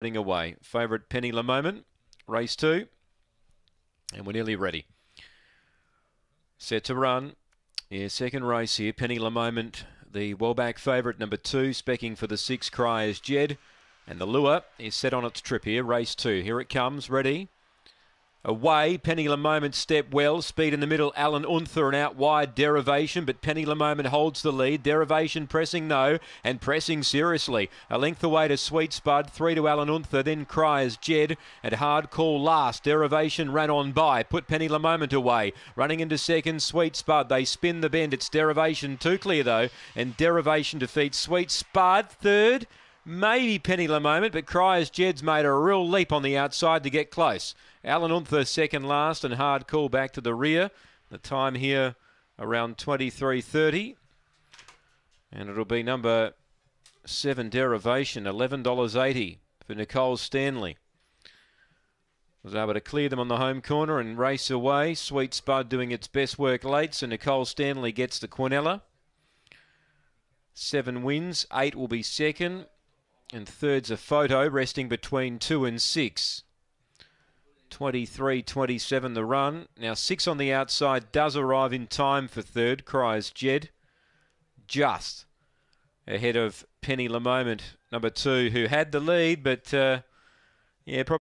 running away. Favourite Penny La Moment, race two. And we're nearly ready. Set to run. Yeah, second race here. Penny La Moment, the well-back favourite, number two, specking for the six Cryers Jed. And the lure is set on its trip here. Race two. Here it comes. Ready. Away, Penny La Moment step well. Speed in the middle, Alan Unther and out wide, Derivation. But Penny La Moment holds the lead. Derivation pressing no and pressing seriously. A length away to Sweet Spud, three to Alan Unther, then Cryers Jed and Hard Call last. Derivation ran on by, put Penny La Moment away. Running into second, Sweet Spud. They spin the bend. It's Derivation too clear though, and Derivation defeats Sweet Spud third. Maybe Penny Moment, but Cryers Jed's made a real leap on the outside to get close. Alan Unther second last and hard call back to the rear. The time here around 23.30. And it'll be number seven derivation, $11.80 for Nicole Stanley. Was able to clear them on the home corner and race away. Sweet Spud doing its best work late, so Nicole Stanley gets the Quinella. Seven wins, eight will be second, and third's a photo resting between two and six. 23 27 the run. Now six on the outside does arrive in time for third, cries Jed. Just ahead of Penny La Moment, number two, who had the lead, but uh, yeah, probably.